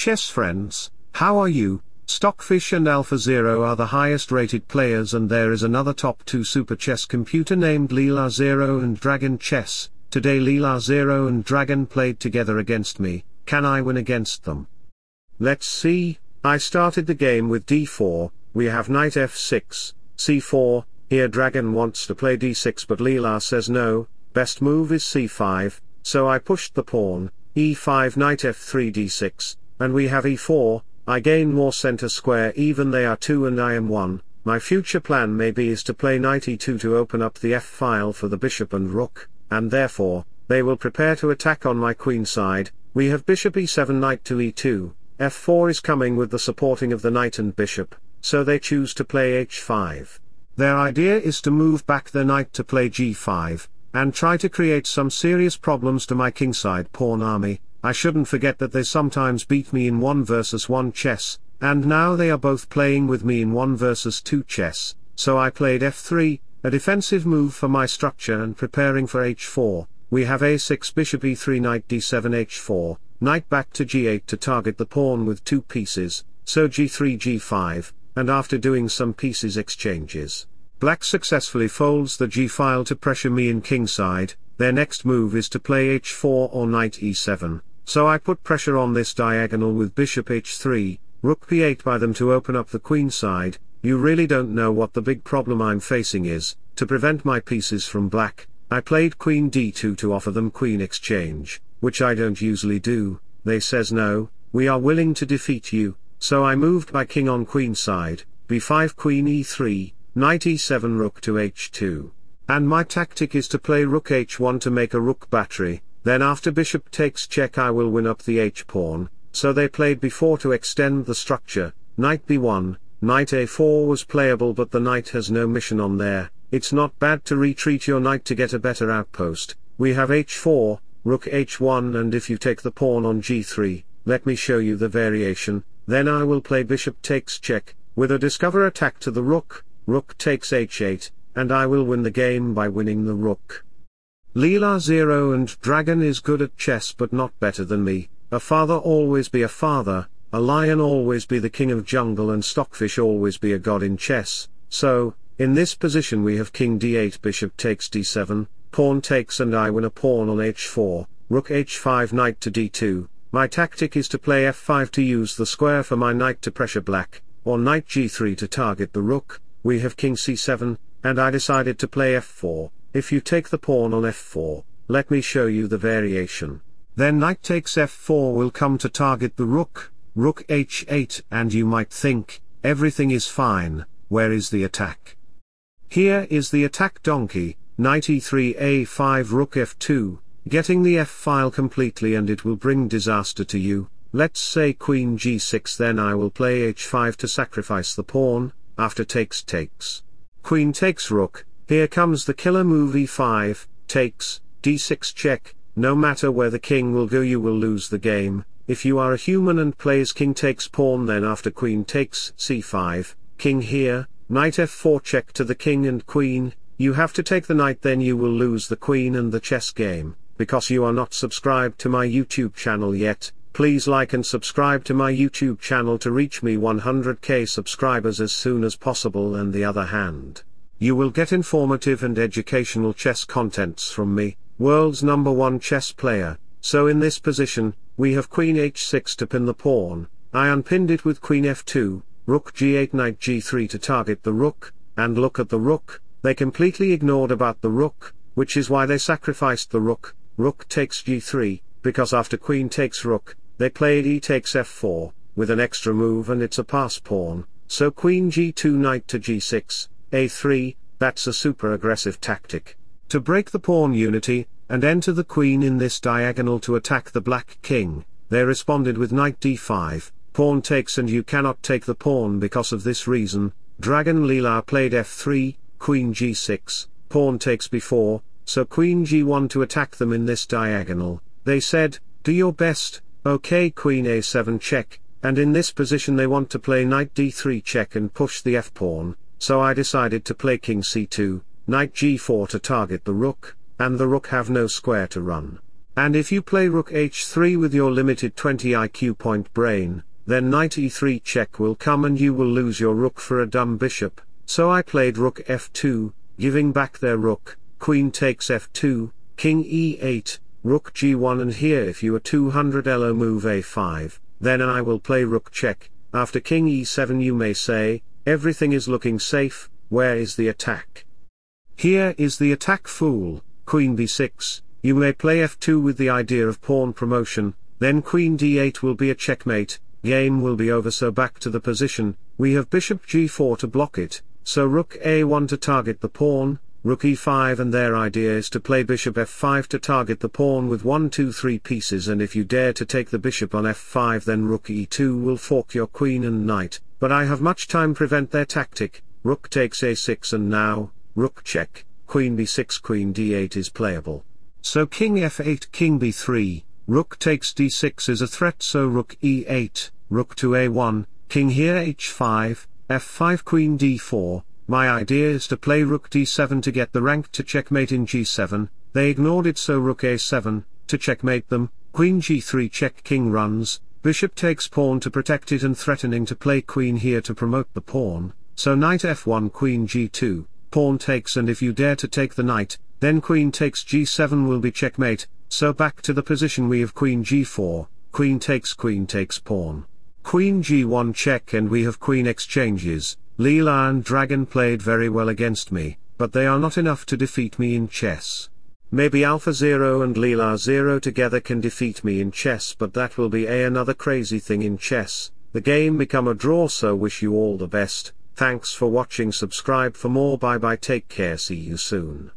chess friends, how are you? Stockfish and AlphaZero are the highest rated players and there is another top 2 super chess computer named Leela Zero and Dragon Chess. Today Leela Zero and Dragon played together against me, can I win against them? Let's see, I started the game with d4, we have knight f6, c4, here Dragon wants to play d6 but Leela says no, best move is c5, so I pushed the pawn, e5 knight f3 d6, and we have e4, I gain more center square even they are 2 and I am 1, my future plan maybe is to play knight e2 to open up the f-file for the bishop and rook, and therefore, they will prepare to attack on my queen side, we have bishop e7 knight to e2, f4 is coming with the supporting of the knight and bishop, so they choose to play h5. Their idea is to move back their knight to play g5, and try to create some serious problems to my kingside pawn army, I shouldn't forget that they sometimes beat me in 1 versus 1 chess, and now they are both playing with me in 1 versus 2 chess, so I played f3, a defensive move for my structure and preparing for h4, we have a6 bishop e3 knight d7 h4, knight back to g8 to target the pawn with two pieces, so g3 g5, and after doing some pieces exchanges, black successfully folds the g-file to pressure me in kingside, their next move is to play h4 or knight e7, so I put pressure on this diagonal with bishop h3, rook b8 by them to open up the queen side, you really don't know what the big problem I'm facing is, to prevent my pieces from black, I played queen d2 to offer them queen exchange, which I don't usually do, they says no, we are willing to defeat you, so I moved my king on queen side, b5 queen e3, knight e7 rook to h2. And my tactic is to play rook h1 to make a rook battery, then after bishop takes check I will win up the h-pawn, so they played b4 to extend the structure, knight b1, knight a4 was playable but the knight has no mission on there, it's not bad to retreat your knight to get a better outpost, we have h4, rook h1 and if you take the pawn on g3, let me show you the variation, then I will play bishop takes check, with a discover attack to the rook, rook takes h8, and I will win the game by winning the rook. Leela Zero and Dragon is good at chess but not better than me, a father always be a father, a lion always be the king of jungle and stockfish always be a god in chess, so, in this position we have king d8 bishop takes d7, pawn takes and I win a pawn on h4, rook h5 knight to d2, my tactic is to play f5 to use the square for my knight to pressure black, or knight g3 to target the rook, we have king c7, and I decided to play f4, if you take the pawn on f4, let me show you the variation. Then knight takes f4 will come to target the rook, rook h8 and you might think, everything is fine, where is the attack? Here is the attack donkey, knight e3 a5 rook f2, getting the f-file completely and it will bring disaster to you, let's say queen g6 then I will play h5 to sacrifice the pawn, after takes takes. Queen takes rook, here comes the killer move e5, takes, d6 check, no matter where the king will go you will lose the game, if you are a human and plays king takes pawn then after queen takes c5, king here, knight f4 check to the king and queen, you have to take the knight then you will lose the queen and the chess game, because you are not subscribed to my YouTube channel yet, please like and subscribe to my YouTube channel to reach me 100k subscribers as soon as possible and the other hand. You will get informative and educational chess contents from me, world's number one chess player, so in this position, we have queen h6 to pin the pawn, I unpinned it with queen f2, rook g8 knight g3 to target the rook, and look at the rook, they completely ignored about the rook, which is why they sacrificed the rook, rook takes g3, because after queen takes rook, they played e takes f4, with an extra move and it's a pass pawn, so queen g2 knight to g6, a3, that's a super aggressive tactic. To break the pawn unity, and enter the queen in this diagonal to attack the black king, they responded with knight d5, pawn takes and you cannot take the pawn because of this reason, Dragon Leela played f3, queen g6, pawn takes b4, so queen g1 to attack them in this diagonal, they said, do your best, okay queen a7 check, and in this position they want to play knight d3 check and push the f-pawn, so I decided to play king c2, knight g4 to target the rook, and the rook have no square to run. And if you play rook h3 with your limited 20 IQ point brain, then knight e3 check will come and you will lose your rook for a dumb bishop, so I played rook f2, giving back their rook, queen takes f2, king e8, rook g1 and here if you are 200 elo move a5, then I will play rook check, after king e7 you may say, everything is looking safe, where is the attack? Here is the attack fool, queen b6, you may play f2 with the idea of pawn promotion, then queen d8 will be a checkmate, game will be over so back to the position, we have bishop g4 to block it, so rook a1 to target the pawn, rook e5 and their idea is to play bishop f5 to target the pawn with 1 2 3 pieces and if you dare to take the bishop on f5 then rook e2 will fork your queen and knight, but I have much time prevent their tactic, rook takes a6 and now, rook check, queen b6 queen d8 is playable. So king f8 king b3, Rook takes d6 is a threat so rook e8, rook to a1, king here h5, f5 queen d4, my idea is to play rook d7 to get the rank to checkmate in g7, they ignored it so rook a7, to checkmate them, queen g3 check king runs, bishop takes pawn to protect it and threatening to play queen here to promote the pawn, so knight f1 queen g2, pawn takes and if you dare to take the knight, then queen takes g7 will be checkmate, so back to the position we have queen g4, queen takes queen takes pawn. Queen g1 check and we have queen exchanges, Leela and Dragon played very well against me, but they are not enough to defeat me in chess. Maybe Alpha Zero and Leela Zero together can defeat me in chess but that will be a another crazy thing in chess, the game become a draw so wish you all the best, thanks for watching subscribe for more bye bye take care see you soon.